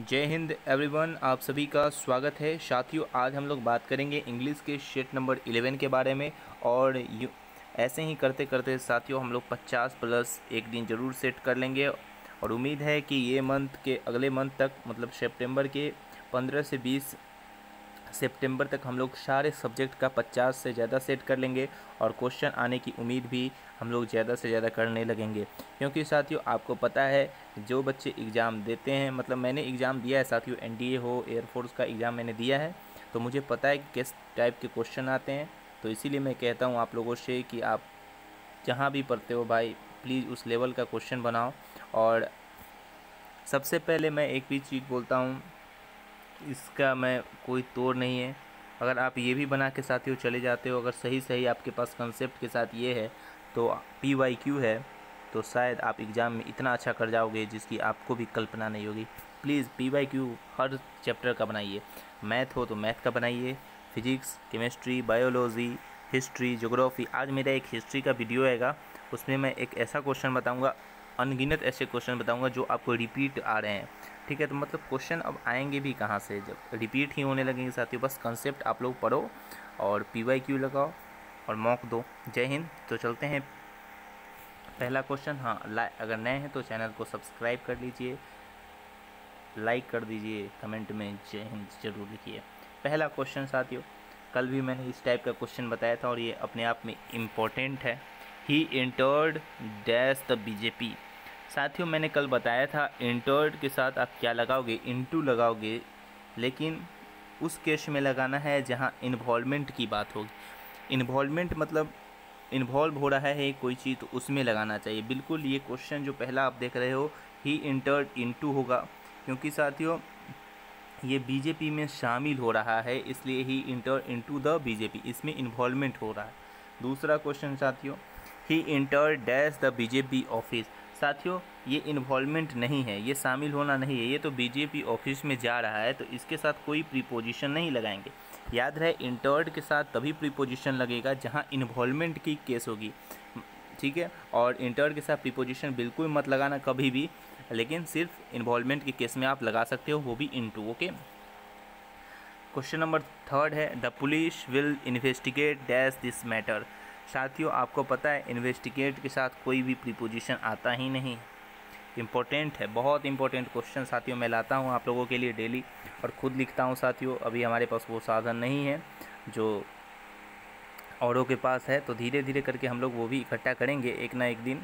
जय हिंद एवरीवन आप सभी का स्वागत है। साथियों, आज हम लोग बात करेंगे इंग्लिश के शीट नंबर 11 के बारे में। और ऐसे ही करते करते साथियों, हम लोग 50 प्लस एक दिन ज़रूर सेट कर लेंगे। और उम्मीद है कि ये मंथ के अगले मंथ तक मतलब सितंबर के 15 से 20 सितंबर तक हम लोग सारे सब्जेक्ट का 50 से ज़्यादा सेट कर लेंगे और क्वेश्चन आने की उम्मीद भी हम लोग ज़्यादा से ज़्यादा करने लगेंगे। क्योंकि साथियों, आपको पता है, जो बच्चे एग्ज़ाम देते हैं मतलब मैंने एग्ज़ाम दिया है, साथियों, एनडीए हो एयरफोर्स का एग्ज़ाम मैंने दिया है तो मुझे पता है कि किस टाइप के क्वेश्चन आते हैं। तो इसीलिए मैं कहता हूँ आप लोगों से कि आप जहाँ भी पढ़ते हो भाई, प्लीज़ उस लेवल का क्वेश्चन बनाओ। और सबसे पहले मैं एक भी चीज़ बोलता हूँ इसका मैं कोई तोड़ नहीं है। अगर आप ये भी बना के साथियों चले जाते हो, अगर सही सही आपके पास कंसेप्ट के साथ ये है तो पी वाई क्यू है तो शायद आप एग्ज़ाम में इतना अच्छा कर जाओगे जिसकी आपको भी कल्पना नहीं होगी। प्लीज़ पी वाई क्यू हर चैप्टर का बनाइए। मैथ हो तो मैथ का बनाइए। Physics chemistry biology history geography आज मेरा एक हिस्ट्री का वीडियो आएगा। उसमें मैं एक ऐसा क्वेश्चन बताऊँगा अनगिनत ऐसे क्वेश्चन बताऊँगा जो आपको रिपीट आ रहे हैं। ठीक है तो मतलब क्वेश्चन अब आएँगे भी कहाँ से? जब रिपीट ही होने लगेंगे साथियों, बस कंसेप्ट आप लोग पढ़ो और पी वाई क्यू लगाओ और मॉक दो। जय हिंद। तो चलते हैं। पहला क्वेश्चन हाँ अगर नए हैं तो चैनल को सब्सक्राइब कर लीजिए लाइक कर दीजिए कमेंट में जय हिंद ज़रूर लिखिए। पहला क्वेश्चन साथियों, कल भी मैंने इस टाइप का क्वेश्चन बताया था और ये अपने आप में इम्पोर्टेंट है। He entered dash the BJP साथियों, मैंने कल बताया था इंटर्ड के साथ आप क्या लगाओगे? इंटू लगाओगे, लेकिन उस केस में लगाना है जहाँ इन्वॉलमेंट की बात होगी। इन्वॉलमेंट मतलब इन्वॉल्व हो रहा है कोई चीज़ तो उसमें लगाना चाहिए। बिल्कुल, ये क्वेश्चन जो पहला आप देख रहे हो, ही इंटर्ड इनटू होगा। क्योंकि साथियों, ये बीजेपी में शामिल हो रहा है, इसलिए he enter into the BJP इसमें इन्वॉल्वमेंट हो रहा है। दूसरा क्वेश्चन साथियों he enter dash the BJP office साथियों, ये इन्वॉल्वमेंट नहीं है, ये शामिल होना नहीं है, ये तो बीजेपी ऑफ़िस में जा रहा है तो इसके साथ कोई प्रीपोजिशन नहीं लगाएँगे। याद रहे इंटर्ड के साथ तभी प्रीपोजिशन लगेगा जहाँ इन्वॉल्वमेंट की केस होगी। ठीक है? और इंटर्ड के साथ प्रीपोजिशन बिल्कुल मत लगाना कभी भी, लेकिन सिर्फ़ इन्वॉल्वमेंट के केस में आप लगा सकते हो, वो भी too okay question number third है the police will investigate dash this matter साथियों, आपको पता है इन्वेस्टिगेट के साथ कोई भी प्रीपोजिशन आता ही नहीं। इम्पोर्टेंट है, बहुत इंपॉर्टेंट क्वेश्चन साथियों, मैं लाता हूँ आप लोगों के लिए डेली और ख़ुद लिखता हूँ साथियों। अभी हमारे पास वो साधन नहीं है, जो औरों के पास है तो धीरे धीरे करके हम लोग वो भी इकट्ठा करेंगे एक ना एक दिन।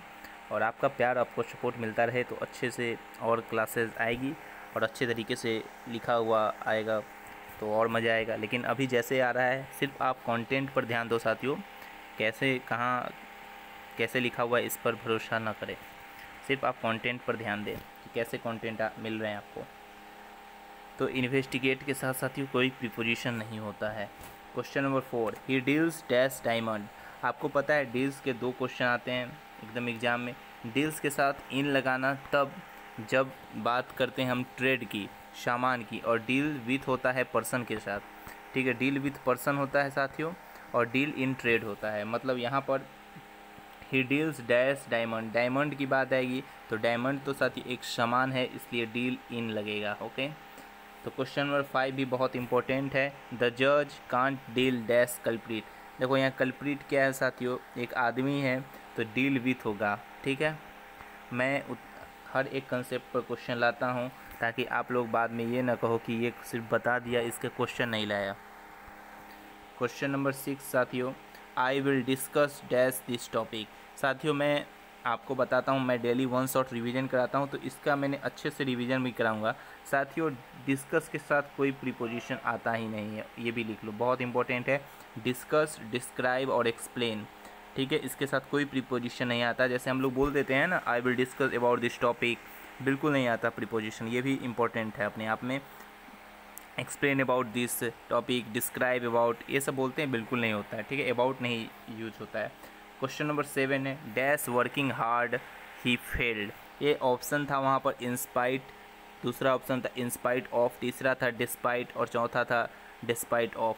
और आपका प्यार, आपको सपोर्ट मिलता रहे तो अच्छे से और क्लासेस आएगी और अच्छे तरीके से लिखा हुआ आएगा तो और मज़ा आएगा। लेकिन अभी जैसे आ रहा है, सिर्फ़ आप कंटेंट पर ध्यान दो साथियों। कैसे, कहाँ, कैसे लिखा हुआ है, इस पर भरोसा ना करें। सिर्फ़ आप कंटेंट पर ध्यान दें कि कैसे कंटेंट मिल रहे हैं आपको। तो इन्वेस्टिगेट के साथ साथ ही कोई प्रिपोजिशन नहीं होता है। Question number four he deals dash diamond आपको पता है डील्स के दो क्वेश्चन आते हैं एकदम एग्ज़ाम में। डील्स के साथ इन लगाना तब, जब बात करते हैं हम ट्रेड की, सामान की, और डील विथ होता है पर्सन के साथ। ठीक है डील विथ पर्सन होता है साथियों। और डील इन ट्रेड होता है। मतलब यहाँ पर he deals dash diamond diamond की बात आएगी तो डायमंड तो साथ ही एक समान है, इसलिए डील इन लगेगा, ओके? तो क्वेश्चन नंबर फाइव भी बहुत इंपॉर्टेंट है। द जज कांट डील डैश कल्प्रीट देखो यहाँ कल्प्रीट क्या है साथियों? एक आदमी है तो डील विथ होगा, ठीक है? मैं हर एक कंसेप्ट पर क्वेश्चन लाता हूँ, ताकि आप लोग बाद में ये ना कहो कि ये सिर्फ़ बता दिया, इसके क्वेश्चन नहीं लाया। क्वेश्चन नंबर सिक्स, साथियों I will discuss dash this topic साथियों, मैं आपको बताता हूँ, मैं डेली वन शॉट रिवीजन कराता हूँ तो इसका मैंने अच्छे से रिवीजन भी कराऊँगा। साथियों डिस्कस के साथ कोई प्रीपोजिशन आता ही नहीं है, ये भी लिख लो। बहुत इंपॉर्टेंट है डिस्कस डिस्क्राइब और एक्सप्लेन ठीक है, इसके साथ कोई प्रीपोजिशन नहीं आता। जैसे हम लोग बोल देते हैं ना I will discuss about this topic बिल्कुल नहीं आता प्रीपोजिशन ये भी इंपॉर्टेंट है अपने आप में। Explain about this topic describe about ये सब बोलते हैं, बिल्कुल नहीं होता है, ठीक है? अबाउट नहीं यूज़ होता है। क्वेश्चन नंबर सेवन है dash working hard he failed ये ऑप्शन था वहाँ पर इंस्पाइट दूसरा ऑप्शन था इंस्पाइट ऑफ़ तीसरा था डिस्पाइट और चौथा था डिस्पाइट ऑफ़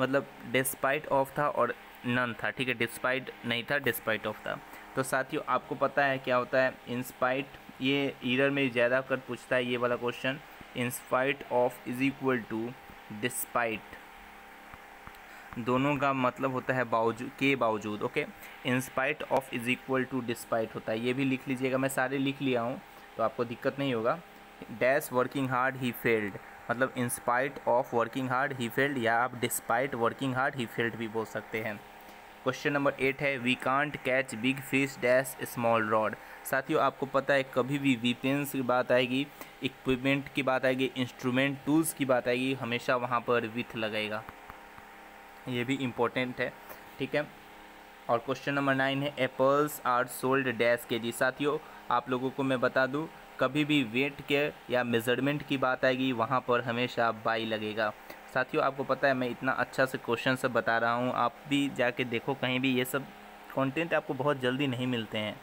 मतलब डिस्पाइट ऑफ़ था और नन था, ठीक है? डिस्पाइट नहीं था डिस्पाइट ऑफ़ था। तो साथियों, आपको पता है क्या होता है? इंस्पाइट ये ईरर में ज़्यादा कर पूछता है ये वाला question in spite of is equal to despite. दोनों का मतलब होता है बावजूद के बावजूद, okay? In spite of is equal to despite होता है। ये भी लिख लीजिएगा, मैं सारे लिख लिया हूँ तो आपको दिक्कत नहीं होगा। Dash working hard, he failed. मतलब in spite of working hard, he failed, या आप despite working hard, he failed भी बोल सकते हैं। क्वेश्चन नंबर एट है we can't catch big fish dash small rod साथियों, आपको पता है, कभी भी वीपेंस की बात आएगी इक्विपमेंट की बात आएगी इंस्ट्रूमेंट टूल्स की बात आएगी, हमेशा वहाँ पर विथ लगेगा। ये भी इम्पोर्टेंट है, ठीक है? और क्वेश्चन नंबर नाइन है apples are sold dash K G साथियों, आप लोगों को मैं बता दूँ, कभी भी वेट के या मेज़रमेंट की बात आएगी, वहाँ पर हमेशा बाई लगेगा। साथियों, आपको पता है, मैं इतना अच्छा से क्वेश्चन सब बता रहा हूँ। आप भी जाके देखो, कहीं भी ये सब कंटेंट आपको बहुत जल्दी नहीं मिलते हैं।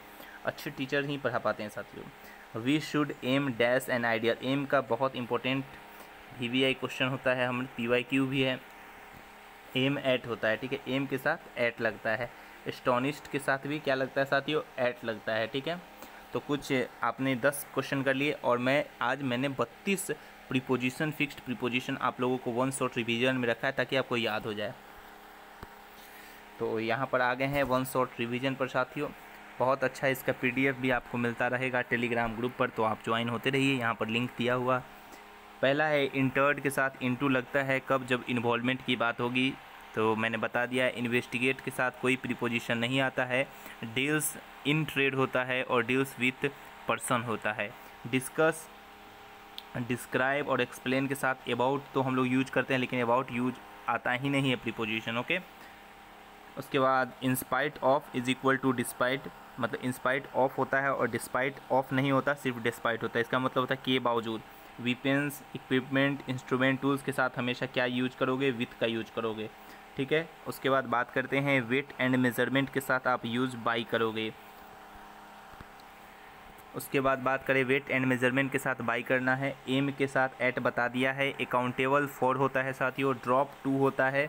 अच्छे टीचर ही पढ़ा पाते हैं, साथियों। We should aim dash an ideal aim का बहुत important V V I question होता है, हम पी वाई क्यू भी है। एम एट होता है, ठीक है? एम के साथ एट लगता है। स्टोनिस्ट के साथ भी क्या लगता है, साथियों? एट लगता है, ठीक है? तो कुछ आपने दस क्वेश्चन कर लिए और मैं, आज मैंने बत्तीस प्रीपोजिशन फिक्स्ड प्रीपोजिशन आप लोगों को वन शॉर्ट रिवीजन में रखा है ताकि आपको याद हो जाए। तो यहाँ पर आ गए हैं वन शॉर्ट रिवीजन पर साथियों। बहुत अच्छा इसका पीडीएफ भी आपको मिलता रहेगा टेलीग्राम ग्रुप पर तो आप ज्वाइन होते रहिए। यहाँ पर लिंक दिया हुआ। पहला है इंटर्ड के साथ इंटू लगता है। कब? जब इन्वॉल्वमेंट की बात होगी तो मैंने बता दिया इन्वेस्टिगेट के साथ कोई प्रीपोजिशन नहीं आता है। डील्स इन ट्रेड होता है और डील्स विथ पर्सन होता है। डिस्कस डिस्क्राइब और एक्सप्लेन के साथ अबाउट तो हम लोग यूज़ करते हैं, लेकिन अबाउट यूज़ आता ही नहीं है प्रीपोजिशन ओके उसके बाद in spite of is equal to despite मतलब इंस्पाइट ऑफ़ होता है और डिस्पाइट ऑफ़ नहीं होता, सिर्फ़ डिस्पाइट होता है। इसका मतलब होता है के बावजूद। वीपेंस इक्विपमेंट इंस्ट्रूमेंट टूल्स के साथ हमेशा क्या यूज़ करोगे? विथ का यूज़ करोगे। ठीक है? उसके बाद बात करते हैं वेट एंड मेज़रमेंट के साथ आप यूज़ बाई करोगे। उसके बाद बात करें वेट एंड मेज़रमेंट के साथ बाई करना है। एम के साथ एट बता दिया है। अकाउंटेबल फॉर होता है साथियों ड्रॉप टू होता है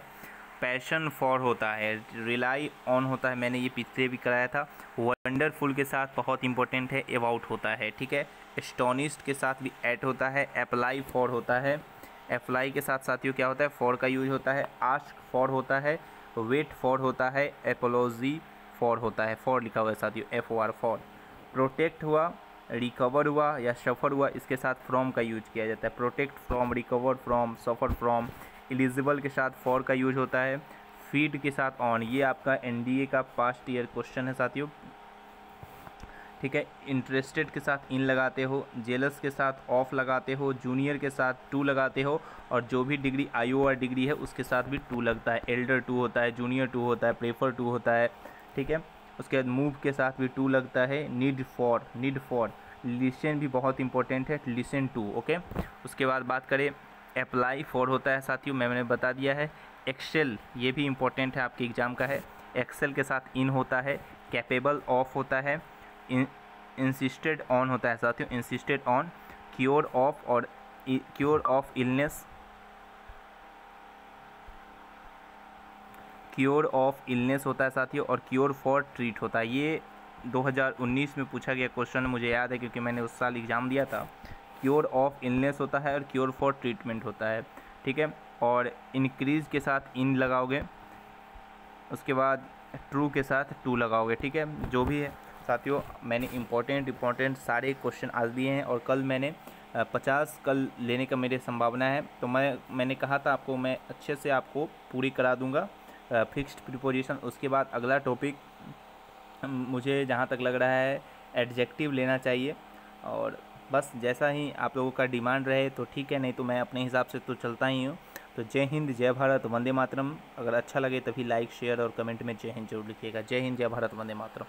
पैशन फॉर होता है रिलाई ऑन होता है। मैंने ये पिछले भी कराया था। वंडरफुल के साथ बहुत इंपॉर्टेंट है अबाउट होता है, ठीक है? स्टोनिस्ट के साथ भी एट होता है अप्लाई फॉर होता है। अप्लाई के साथ साथियों क्या होता है? फॉर का यूज़ होता है। आस्क फॉर होता है वेट फॉर होता है एपोलॉजी फॉर होता है। फॉर लिखा हुआ है साथियों F O R for protect हुआ रिकवर हुआ या सफ़र हुआ, इसके साथ फ्रॉम का यूज़ किया जाता है। Protect from recover from suffer from eligible के साथ फॉर का यूज़ होता है। फ़ीड के साथ ऑन ये आपका एनडीए का पास्ट ईयर क्वेश्चन है साथियों। ठीक है? इंटरेस्टेड के साथ इन लगाते हो जेलस के साथ ऑफ़ लगाते हो जूनियर के साथ टू लगाते हो और जो भी डिग्री आई और डिग्री है, उसके साथ भी टू लगता है। एल्डर टू होता है जूनियर टू होता है प्रेफर टू होता है। ठीक है? उसके बाद मूव के साथ भी टू लगता है need for need for listen भी बहुत इंपॉर्टेंट है लिसन टू ओके उसके बाद बात करें अप्लाई फॉर होता है साथियों, मैंने बता दिया है। एक्सेल ये भी इंपॉर्टेंट है, आपके एग्ज़ाम का है। एक्सेल के साथ इन होता है कैपेबल ऑफ़ होता है। इंसिस्टेड ऑन होता है साथियों इंसिस्टेड ऑन क्योर ऑफ़ और cure of illness cure of illness होता है साथियों और क्योर फॉर ट्रीट होता है। ये 2019 में पूछा गया क्वेश्चन मुझे याद है क्योंकि मैंने उस साल एग्ज़ाम दिया था। क्योर ऑफ़ इलनेस होता है और क्योर फॉर ट्रीटमेंट होता है, ठीक है? और इनक्रीज़ के साथ इन लगाओगे, उसके बाद ट्रू के साथ टू लगाओगे, ठीक है? जो भी है, साथियों, मैंने इम्पोर्टेंट इम्पोर्टेंट सारे क्वेश्चन आज दिए हैं और कल मैंने पचास कल लेने का मेरी संभावना है। तो मैं, मैंने कहा था आपको, मैं अच्छे से आपको पूरी करा दूँगा। फिक्स्ड प्रिपोजिशन उसके बाद अगला टॉपिक मुझे जहाँ तक लग रहा है एडजेक्टिव लेना चाहिए। और बस जैसा ही आप लोगों का डिमांड रहे तो ठीक है, नहीं तो मैं अपने हिसाब से तो चलता ही हूँ। तो जय हिंद, जय भारत, वंदे मातरम। अगर अच्छा लगे तभी लाइक शेयर और कमेंट में जय हिंद ज़रूर लिखिएगा। जय हिंद, जय भारत, वंदे मातरम।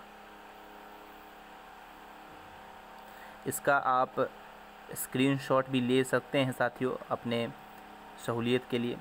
इसका आप स्क्रीनशॉट भी ले सकते हैं साथियों अपने सहूलियत के लिए।